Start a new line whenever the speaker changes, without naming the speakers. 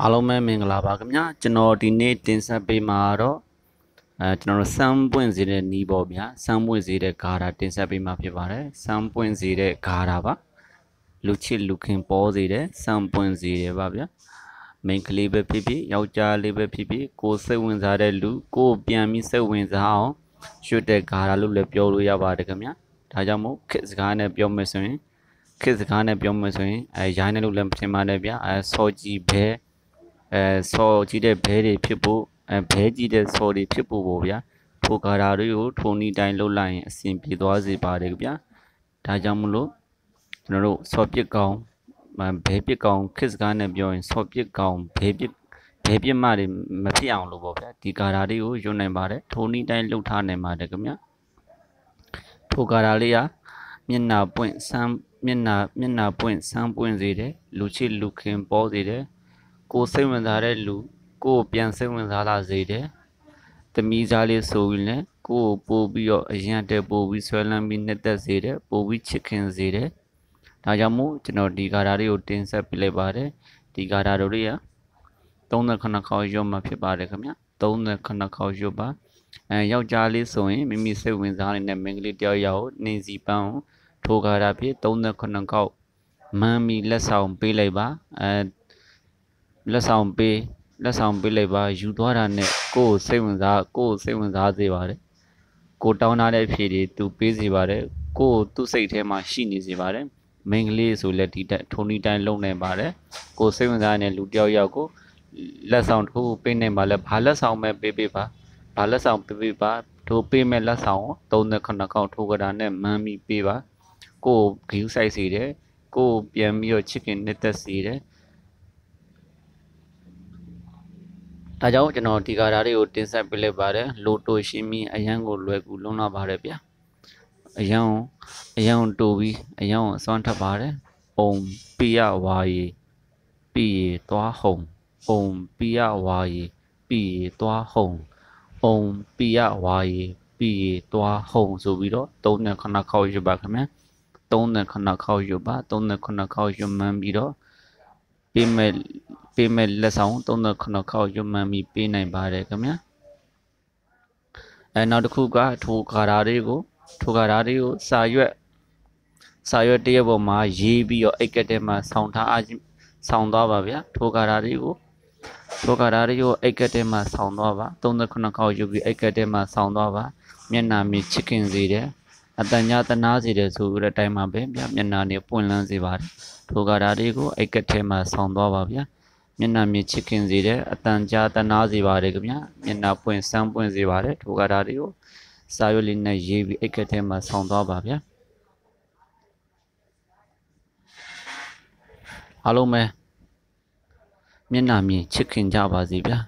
အားလုံးပဲမင်္ဂလာပါခင်ဗျာကျွန်တော်ဒီနေ့တင်ဆက်ပေးမှာတော့အဲကျွန်တော်တို့စမ်းပွင့်စေတဲ့နီးပေါ့ဗျာစမ်းပွင့်စေတဲ့ဂါရာတင်ဆက်ပေးမှာဖြစ်ပါတယ်စမ်းပွင့်စေတဲ့ဂါရာပါလူချစ်လူခင်ပေါ်စေတဲ့စမ်းပွင့်စေတယ်ပါဗျာမိန်းကလေးပဲဖြစ်ဖြစ်ယောက်ျားလေးပဲဖြစ်ဖြစ်ကိုယ်စိတ်ဝင်စားတဲ့လူကိုယ်ပြန်ပြီးစိတ်ဝင်စားအောင်ရွှတ်တဲ့ဂါရာလို့လည်းပြောလို့ရပါတယ်ခင်ဗျာဒါကြောင့်မို့ခစ်စကားနဲ့ပြောမယ်ဆိုရင်ခစ်စကားနဲ့ပြောမယ်ဆိုရင်အဲရိုင်းနေလို့လည်းပြင်ပါတယ်ဗျာအဲစောကြီးဘဲ အဲစောကြီးတဲ့ဘဲတွေဖြစ်ဖို့အဲဘဲကြီးတဲ့စောတွေဖြစ်ဖို့ပေါ့ဗျာထိုကာရာတွေကိုထုံနီတိုင်းလှုပ်လိုက်ရင်အဆင်ပြေသွားစေပါတယ်ဗျာဒါကြောင့်မလို့ကျွန်တော်တို့စောပြစ်ကောင်ဘဲပြစ်ကောင်ခစ်စကားနဲ့ပြောရင်စောပြစ်ကောင်ဘဲပြစ်ဘဲပြစ်မတွေမဖြစ်အောင်လို့ပေါ့ဗျာဒီကာရာတွေကိုယွတ်နိုင်ပါတယ်ထုံနီတိုင်းလှုပ်ထားနိုင်ပါတယ်ခင်ဗျာထိုကာရာလေးကမျက်နာပွင့်ဆမ်းမျက်နာမျက်နာပွင့်ဆမ်းပွင့်စေတယ်လူချစ်လူခင်ပေါ်စေတယ် ကိုစိတ်ဝင်စားတဲ့လူကိုပြန်စိတ်ဝင်စားလာစေတယ်တမီးစားလေးဆိုရင်လည်းကိုကိုပို့ပြီးတော့အရင်တက်ပို့ပြီးဆွဲလန်းပြီးနှစ်သက်စေတယ်ပို့ပြီးချစ်ခင်စေတယ်ဒါကြောင့်မို့ကျွန်တော်ဒီကာရာလေးကိုတင်ဆက်ပြလိုက်ပါတယ်ဒီကာရာတို့တွေက39ခေါက်ရွတ်မှဖြစ်ပါတယ်ခင်ဗျ39ခေါက်ရွတ်ပါအဲယောက်ျားလေးဆိုရင်မိမိစိတ်ဝင်စားနေတဲ့မိန်းကလေးတယောက်ယောက်နှင်းစီပန်းကိုထိုကာရာဖြစ်39ခေါက်မမ်းမီလက်ဆောင်ပေးလိုက်ပါအဲ လက်ဆောင်ပေးလက်ဆောင်ပေးလိုက်ပါယူသွားတာနဲ့ကိုယ်စိတ်ဝင်စားကိုယ်စိတ်ဝင်စားစေပါတယ်ကိုတောင်းထားတဲ့ဖြေတွေသူပေးစေပါတယ်ကိုယ်သူ့စိတ်ထဲမှာရှိနေစေပါတယ်မိန်းကလေးဆိုလက်ဒီတက်ထုံဒီတိုင်းလုံနေပါတယ်ကိုယ်စိတ်ဝင်စားတဲ့လူတယောက်ယောက်ကိုလက်ဆောင်တစ်ခုပေးနေပါလဲဘာလက်ဆောင်ပဲပေးပေးပါဘာလက်ဆောင်ပေးပေးပါတို့ပေးမဲ့လက်ဆောင်ကို39ခေါက်ထိုးကြတာနဲ့မမ်းမိပေးပါကိုယ်ဂယူးဆိုင်စေတယ်ကိုယ်ပြန်ပြီးတော့ချစ်ခင်နှစ်သက်စေတယ် ဒါကြောင့်ကျွန်တော်ဒီကာရာတွေကိုတင်ဆက်ပေးလိုက်ပါတယ်လိုတိုရှင်းပြီးအရန်ကိုလွယ်ကူလုံးလာပါတယ်ဗျာအရန်အရန်တိုပြီးအရန်အစွမ်းထပ်ပါတယ်အုံပိယဝါရီပိရသွားဟုံအုံပိယဝါရီပိရသွားဟုံအုံပိယဝါရီပိရသွားဟုံဆိုပြီးတော့၃နဲ့ခဏခေါက်ရပါခင်ဗျာ၃နဲ့ခဏခေါက်ရပါ၃နဲ့ခဏခေါက်ရမှန်းပြီးတော့ပေးမဲ့ ပေးမဲ့လက်ဆောင်39ခေါက်ရွမှန်ပြီးပေးနိုင်ပါတယ်ခင်ဗျာအဲနောက်တစ်ခုကထိုခါရာတွေကိုထိုခါရာတွေကိုစာရွက်စာရွက်တရက်ပေါ်မှာရေးပြီးတော့အိတ်ကက်ထဲမှာဆောင်းထားဆောင်းသွားပါဗျာထိုခါရာတွေကိုထိုခါရာတွေကိုအိတ်ကက်ထဲမှာဆောင်းသွားပါ39ခေါက်ယူပြီးအိတ်ကက်ထဲမှာဆောင်းသွားပါမျက်နာမြင်ချစ်ခင်စေတယ်အတန်ညာတနာစေတယ်ဆိုတဲ့အတိုင်းမှာပဲဗျမျက်နာနဲ့ပွင့်လန်းစေပါတယ်ထိုကာရာတွေကိုအိတ်ကက်ထဲမှာဆောင်းသွားပါဗျာ မျက်နှာမြင်ချစ်ခင်စေတဲ့အတန်ကြာတနာစေပါတယ်ခင်ဗျာမျက်နှာပွင့်ဆန်းပွင့်စေပါတယ်ထိုကာရာတွေကိုစာရွက်လေးနဲ့ရေးပြီးအိတ်ကက်ထဲမှာဆောင်းသွားပါဗျာအားလုံးပဲမျက်နှာမြင်ချစ်ခင်ကြပါစေဗျာ